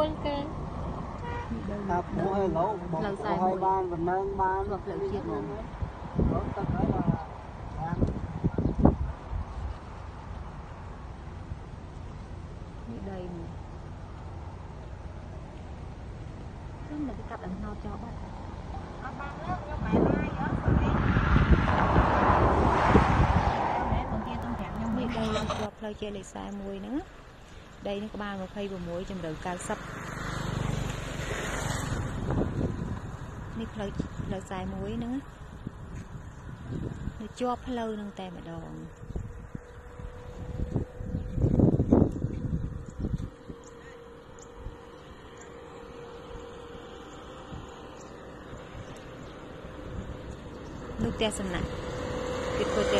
14គេតាពួកឲ្យលោបងឲ្យបានប៉ុណ្ណឹងបានផ្លូវជាតិហ្នឹងទឹកហើយបាននេះដីនេះខ្ញុំនៅកាត់អំណោចោលបាត់អត់បានលើកខ្ញុំបែរឡាយអត់ស្អីមែនបងទៀតទាំងខ្ញុំវាដល់ជាប់ផ្លូវជាតិលេខ41ហ្នឹង ដីនេះក្បាល26ជម្រៅ90នេះផ្លូវផ្លូវ41ហ្នឹងណានៅជាប់ផ្លូវហ្នឹងតែម្ដងនោះផ្ទះសំណាក់គេធ្វើផ្ទះសំណាក់